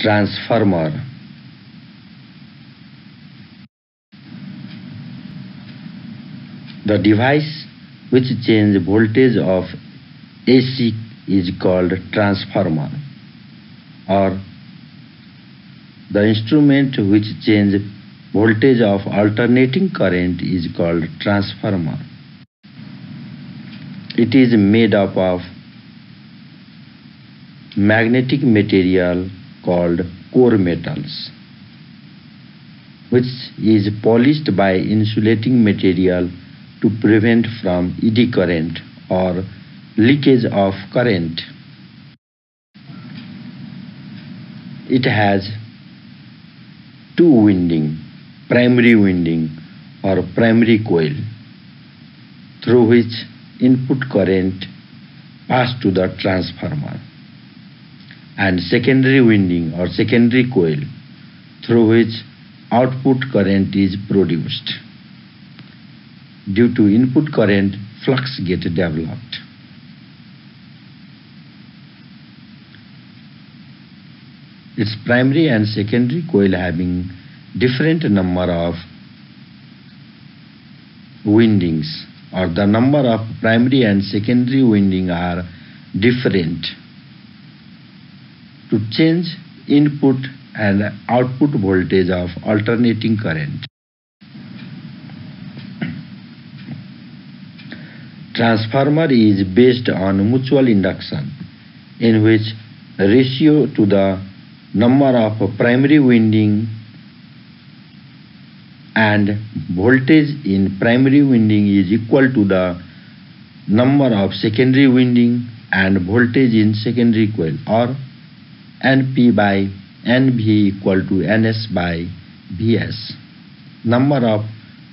transformer. The device which change voltage of AC is called transformer or the instrument which change voltage of alternating current is called transformer. It is made up of magnetic material called core metals which is polished by insulating material to prevent from eddy current or leakage of current. It has two winding, primary winding or primary coil through which input current pass to the transformer and secondary winding or secondary coil through which output current is produced. Due to input current, flux get developed. Its primary and secondary coil having different number of windings or the number of primary and secondary winding are different to change input and output voltage of alternating current. Transformer is based on mutual induction in which ratio to the number of primary winding and voltage in primary winding is equal to the number of secondary winding and voltage in secondary coil or Np by Nv equal to Ns by Vs. Number of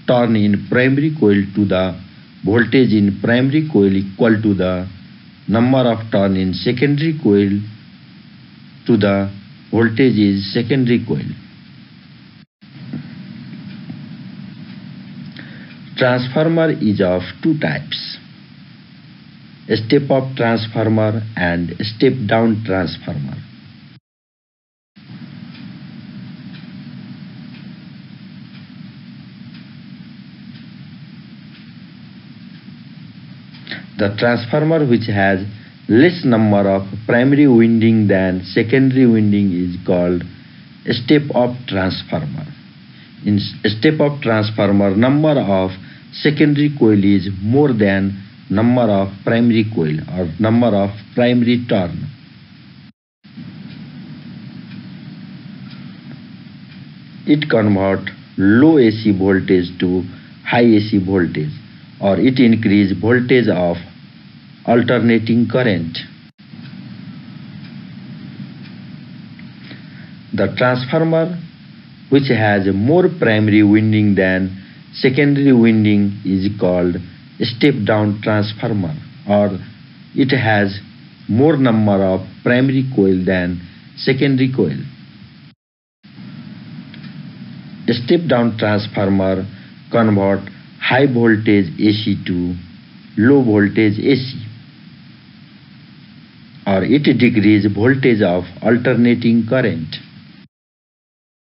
turn in primary coil to the voltage in primary coil equal to the number of turn in secondary coil to the voltage is secondary coil. Transformer is of two types step up transformer and step down transformer. The transformer which has less number of primary winding than secondary winding is called step-up transformer. In step-up transformer, number of secondary coil is more than number of primary coil or number of primary turn. It convert low AC voltage to high AC voltage or it increase voltage of alternating current. The transformer which has more primary winding than secondary winding is called step down transformer or it has more number of primary coil than secondary coil. Step down transformer convert high voltage AC to low voltage AC or it degrees voltage of alternating current.